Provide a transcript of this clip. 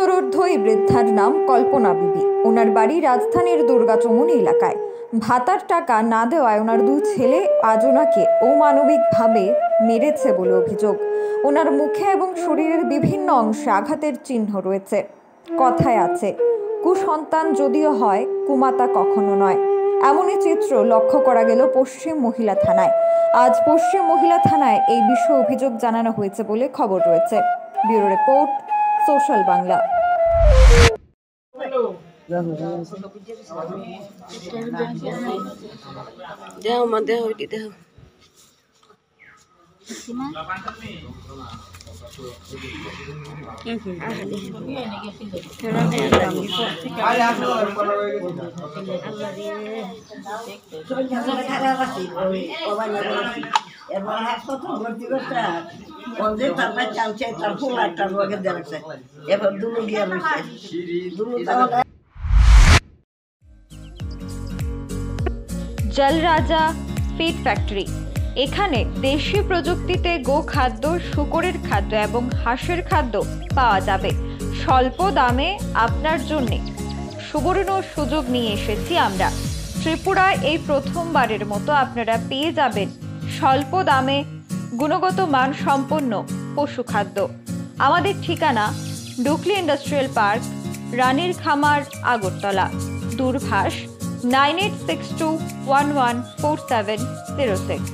সত্তরোর্ধ এই বৃদ্ধার নাম কল্পনা বিবি। ওনার বাড়ি রাজধানীর দুর্গাচমনি এলাকায়। ভাতার টাকা না দেওয়ায় ওনার দু ছেলে আজ ওনাকে অমানবিকভাবে মেরেছে বলে অভিযোগ। ওনার মুখে এবং শরীরের বিভিন্ন অংশে আঘাতের চিহ্ন রয়েছে। কথায় আছে, কুসন্তান যদিও হয়, কুমাতা কখনো নয়। এমনই চিত্র লক্ষ্য করা গেল পশ্চিম মহিলা থানায়। আজ পশ্চিম মহিলা থানায় এই বিষয়ে অভিযোগ জানানো হয়েছে বলে খবর রয়েছে। ব্যুরো রিপোর্ট সোশ্যাল বাংলা দেহ মা দেহ ওইটি দেহ এবার হাসপাতাল ভর্তি করতে বন্ধে তারপর চালছে তার ফুল একটা লোকে দেখছে এবার দুলু গিয়া রয়েছে দুলু তাহলে জল রাজা ফিড ফ্যাক্টরি এখানে দেশি প্রযুক্তিতে গো খাদ্য শুকরের খাদ্য এবং হাঁসের খাদ্য পাওয়া যাবে। স্বল্প দামে আপনার জন্যে। সুবর্ণ সুযোগ নিয়ে এসেছি আমরা। ত্রিপুরায় এই প্রথমবারের মতো আপনারা পেয়ে যাবেন স্বল্প দামে গুণগত মান সম্পন্ন পশু খাদ্য। আমাদের ঠিকানা ডুকলি ইন্ডাস্ট্রিয়াল পার্ক, রানীর খামার, Agartala. দূরভাষ, nine eight six two one one four seven zero six.